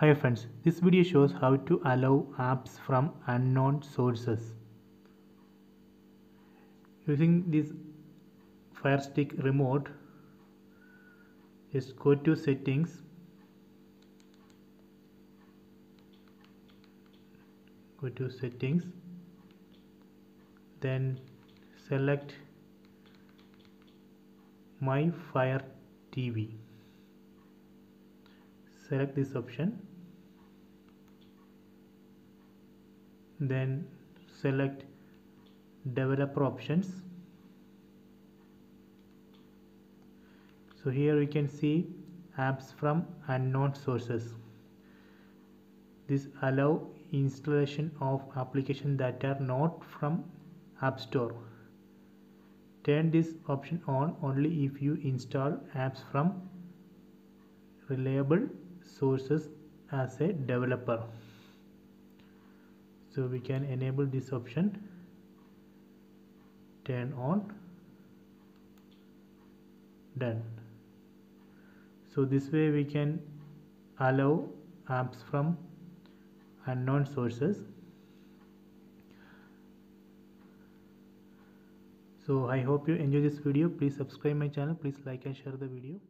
Hi friends, this video shows how to allow apps from unknown sources. Using this Fire Stick remote, just go to settings, go to settings, then select My Fire TV. Select this option. Then select developer options. So here we can see apps from unknown sources. This allow installation of applications that are not from app store. Turn this option on only if you install apps from reliable sources as a developer. So we can enable this option. Turn on. Done. So this way we can allow apps from unknown sources. So i hope you enjoy this video. Please subscribe my channel. Please like and share the video